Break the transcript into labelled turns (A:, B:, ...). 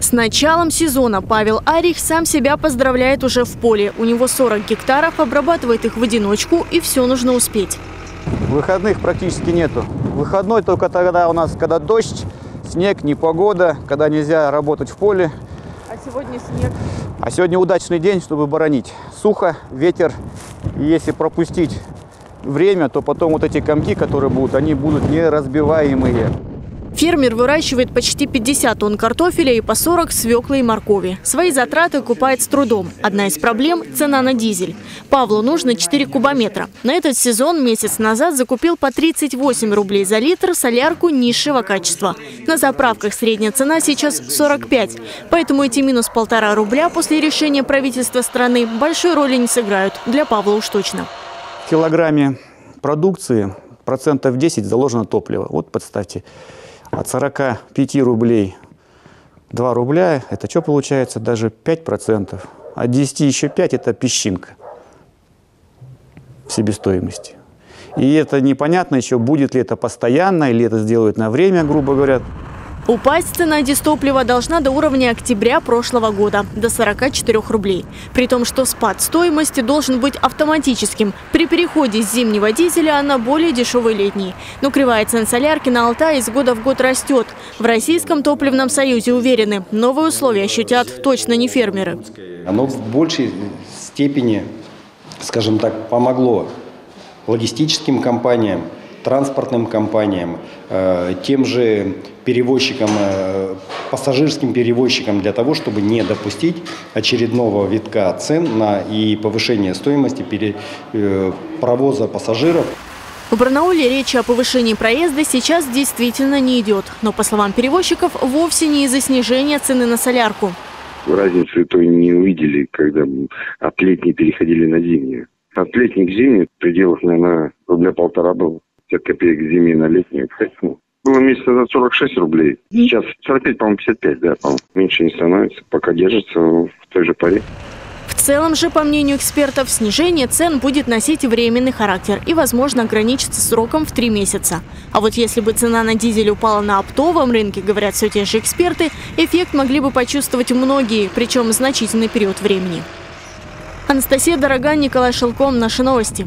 A: С началом сезона Павел Арих сам себя поздравляет уже в поле. У него 40 гектаров, обрабатывает их в одиночку и все нужно успеть.
B: Выходных практически нету. Выходной только тогда у нас, когда дождь, снег, непогода, когда нельзя работать в поле.
A: А сегодня снег.
B: А сегодня удачный день, чтобы боронить. Сухо, ветер. И если пропустить время, то потом вот эти комки, которые будут, они будут неразбиваемые.
A: Фермер выращивает почти 50 тонн картофеля и по 40 свеклы и моркови. Свои затраты купает с трудом. Одна из проблем – цена на дизель. Павлу нужно 4 кубометра. На этот сезон месяц назад закупил по 38 рублей за литр солярку низшего качества. На заправках средняя цена сейчас 45. Поэтому эти минус полтора рубля после решения правительства страны большой роли не сыграют. Для Павла уж точно.
B: В килограмме продукции процентов 10 заложено топливо. Вот представьте, от 45 рублей 2 рубля, это что получается? Даже 5%. От 10 еще 5 – это песчинка в себестоимости. И это непонятно еще, будет ли это постоянно, или это сделают на время, грубо говоря.
A: Упасть цена дистоплива должна до уровня октября прошлого года, до 44 рублей. При том, что спад стоимости должен быть автоматическим при переходе с зимнего дизеля на более дешевый летний. Но кривая цен солярки на Алтае из года в год растет. В Российском топливном союзе уверены, новые условия ощутят точно не фермеры.
C: Оно в большей степени, скажем так, помогло логистическим компаниям, транспортным компаниям, э, тем же перевозчикам, э, пассажирским перевозчикам для того, чтобы не допустить очередного витка цен на и повышения стоимости пере, э, провоза пассажиров.
A: В Барнауле речи о повышении проезда сейчас действительно не идет. Но, по словам перевозчиков, вовсе не из-за снижения цены на солярку.
D: Разницы той не увидели, когда от летней переходили на зимнюю. От летней к зимней в пределах, наверное, рубля полтора было. 50 копеек зимней на летнюю. Ну, было месяц назад 46 рублей. Сейчас 45, по-моему, 55, да, по-моему. Меньше не становится, пока держится в той же паре.
A: В целом же, по мнению экспертов, снижение цен будет носить временный характер и, возможно, ограничиться сроком в три месяца. А вот если бы цена на дизель упала на оптовом рынке, говорят все те же эксперты, эффект могли бы почувствовать многие, причем значительный период времени. Анастасия Дороган, Николай Шелком. Наши новости.